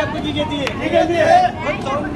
आपको जी कहती जी कहती है